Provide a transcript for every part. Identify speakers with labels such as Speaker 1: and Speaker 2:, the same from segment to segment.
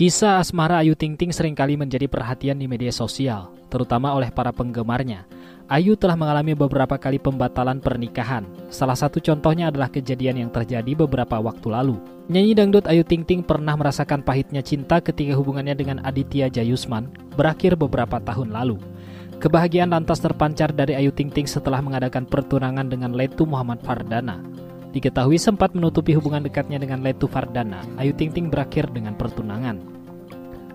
Speaker 1: Kisah asmara Ayu Ting Ting sering kali menjadi perhatian di media sosial, terutama oleh para penggemarnya. Ayu telah mengalami beberapa kali pembatalan pernikahan. Salah satu contohnya adalah kejadian yang terjadi beberapa waktu lalu. Nyanyi dangdut Ayu Ting Ting pernah merasakan pahitnya cinta ketika hubungannya dengan Aditya Jayusman berakhir beberapa tahun lalu. Kebahagiaan lantas terpancar dari Ayu Ting Ting setelah mengadakan pertunangan dengan Letu Muhammad Fardana. Diketahui sempat menutupi hubungan dekatnya dengan Letu Fardana, Ayu Ting Ting berakhir dengan pertunangan.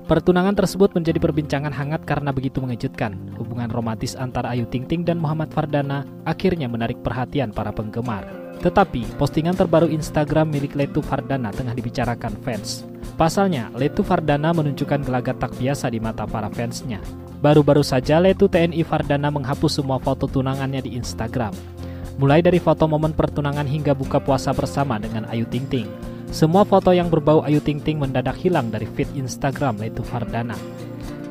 Speaker 1: Pertunangan tersebut menjadi perbincangan hangat karena begitu mengejutkan. Hubungan romantis antara Ayu Ting Ting dan Muhammad Fardana akhirnya menarik perhatian para penggemar. Tetapi, postingan terbaru Instagram milik Letu Fardana tengah dibicarakan fans. Pasalnya, Letu Fardana menunjukkan gelagat tak biasa di mata para fansnya. Baru-baru saja Letu TNI Fardana menghapus semua foto tunangannya di Instagram. Mulai dari foto momen pertunangan hingga buka puasa bersama dengan Ayu Ting Ting. Semua foto yang berbau Ayu Ting Ting mendadak hilang dari feed Instagram Letu Fardana.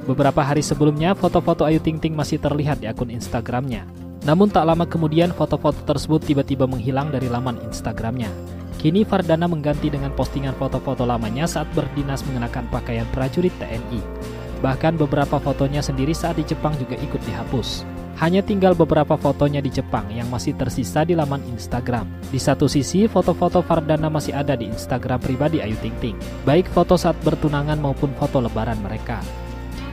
Speaker 1: Beberapa hari sebelumnya, foto-foto Ayu Ting Ting masih terlihat di akun Instagramnya. Namun tak lama kemudian, foto-foto tersebut tiba-tiba menghilang dari laman Instagramnya. Kini Fardana mengganti dengan postingan foto-foto lamanya saat berdinas mengenakan pakaian prajurit TNI. Bahkan beberapa fotonya sendiri saat di Jepang juga ikut dihapus. Hanya tinggal beberapa fotonya di Jepang yang masih tersisa di laman Instagram. Di satu sisi, foto-foto Fardana masih ada di Instagram pribadi Ayu Ting Ting, baik foto saat bertunangan maupun foto lebaran mereka.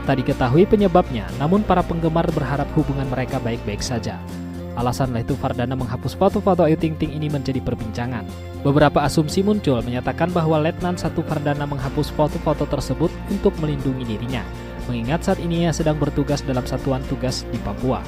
Speaker 1: Tak diketahui penyebabnya, namun para penggemar berharap hubungan mereka baik-baik saja. Alasan Letu Fardana menghapus foto-foto Ayu Ting Ting ini menjadi perbincangan. Beberapa asumsi muncul menyatakan bahwa Letnan Satu Fardana menghapus foto-foto tersebut untuk melindungi dirinya mengingat saat ini ia sedang bertugas dalam satuan tugas di Papua.